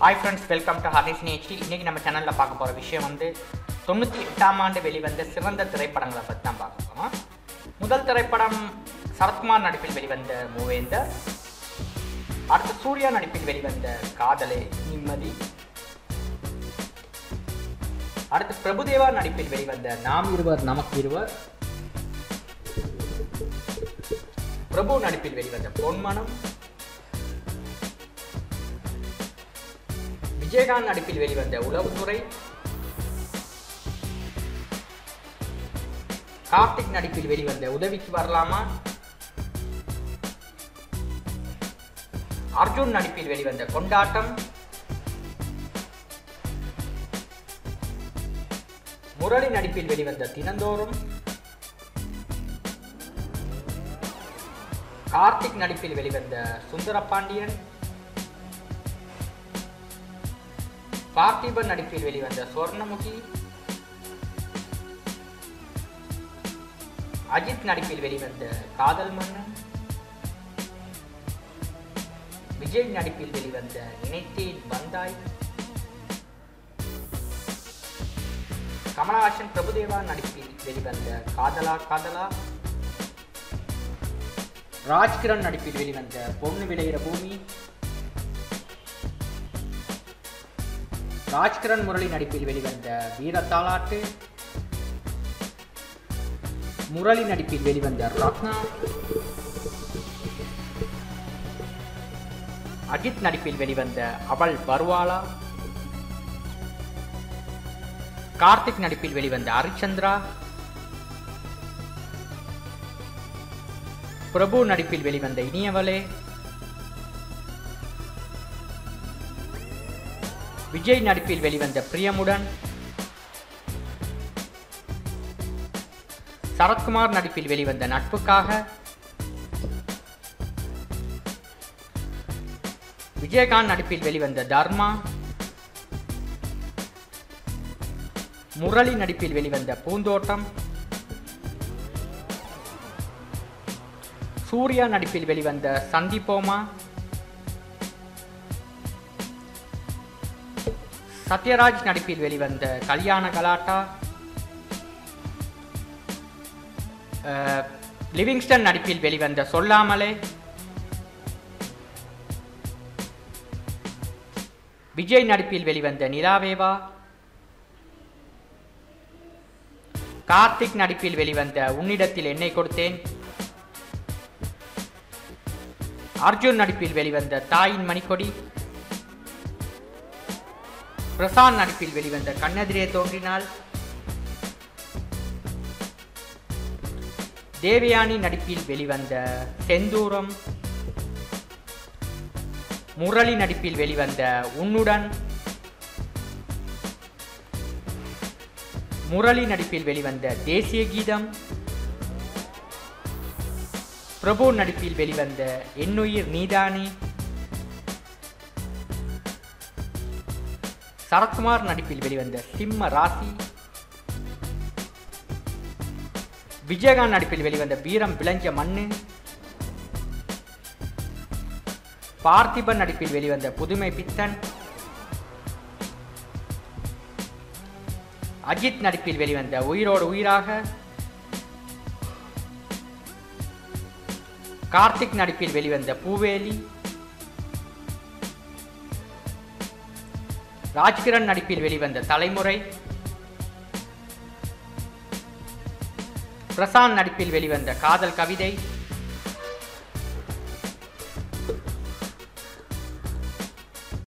Hi friends welcome to Haris நேச்சி இன்றைக்கி நம்ம சேனலில் பார்க்க போகிற விஷயம் வந்து தொண்ணூற்றி எட்டாம் ஆண்டு வெளிவந்த சிறந்த திரைப்படங்களை பற்றி தான் பார்க்க போகிறோம் முதல் திரைப்படம் சரத்குமார் நடிப்பில் வெளிவந்த மூவேந்தர். அடுத்து சூர்யா நடிப்பில் வெளிவந்த காதலே நிம்மதி. அடுத்து பிரபுதேவா நடிப்பில் வெளிவந்த நாம் இருவர் நமக்கு இருவர். பிரபு நடிப்பில் வெளிவந்த பொன்மனம். விஜயகாந்த் நடிப்பில் வெளிவந்த உளவுத்துறை. கார்த்திக் நடிப்பில் வெளிவந்த உதவிக்கு வரலாமா? அர்ஜுன் நடிப்பில் வெளிவந்த கொண்டாட்டம். முரளி நடிப்பில் வெளிவந்த தினந்தோறும். கார்த்திக் நடிப்பில் வெளிவந்த சுந்தரபாண்டியன். பார்த்திபன் நடிப்பில் வெளிவந்த சொர்ணமுகி அஜித் நடிப்பில் வெளிவந்த காதல் மன்னன் விஜய் நடிப்பில் வெளிவந்த நினைத்தேன் வந்தாய் கமலஹாசன் பிரபுதேவா நடிப்பில் வெளிவந்த காதலா காதலா ராஜ்கிரண் நடிப்பில் வெளிவந்த பொண்ணு விளையிற பூமி ராஜ்கிரண் முரளி நடிப்பில் வெளிவந்த வீரத்தாலாட்டு முரளி நடிப்பில் வெளிவந்த ரத்னா அஜித் நடிப்பில் வெளிவந்த அவள் பர்வாலா கார்த்திக் நடிப்பில் வெளிவந்த ஹரிச்சந்திரா பிரபு நடிப்பில் வெளிவந்த இனியவளே விஜய் நடிப்பில் வெளிவந்த பிரியமுடன் சரத்குமார் நடிப்பில் வெளிவந்த நட்புக்காக விஜயகாந்த் நடிப்பில் வெளிவந்த தர்மா முரளி நடிப்பில் வெளிவந்த பூந்தோட்டம் சூர்யா நடிப்பில் வெளிவந்த சந்திப்போமா சத்யராஜ் நடிப்பில் வெளிவந்த கல்யாண கலாட்டா லிவிங்ஸ்டன் நடிப்பில் வெளிவந்த சொல்லாமலே விஜய் நடிப்பில் வெளிவந்த நிலாவேவா கார்த்திக் நடிப்பில் வெளிவந்த உன்னிடத்தில் என்னை கொடுத்தேன் அர்ஜுன் நடிப்பில் வெளிவந்த தாயின் மணிக்கொடி பிரசாந்த் நடிப்பில் வெளிவந்த கண்ணெதிரே தோன்றினால் தேவயானி நடிப்பில் வெளிவந்த செந்தூரம் முரளி நடிப்பில் வெளிவந்த உன்னுடன் முரளி நடிப்பில் வெளிவந்த தேசிய கீதம் பிரபு நடிப்பில் வெளிவந்த என்னுயிர் நீதானே? சரத்குமார் நடிப்பில் வெளிவந்த சிம்ம ராசி. விஜயகாந்த் நடிப்பில் வெளிவந்த வீரம் விளைஞ்ச மண்ணு. பார்த்திபன் நடிப்பில் வெளிவந்த புதுமை பித்தன். அஜித் நடிப்பில் வெளிவந்த உயிரோடு உயிராக. கார்த்திக் நடிப்பில் வெளிவந்த பூவேலி. ராஜ்கிரண் நடிப்பில் வெளிவந்த தலைமுறை. பிரசாந்த் நடிப்பில் வெளிவந்த காதல் கவிதை.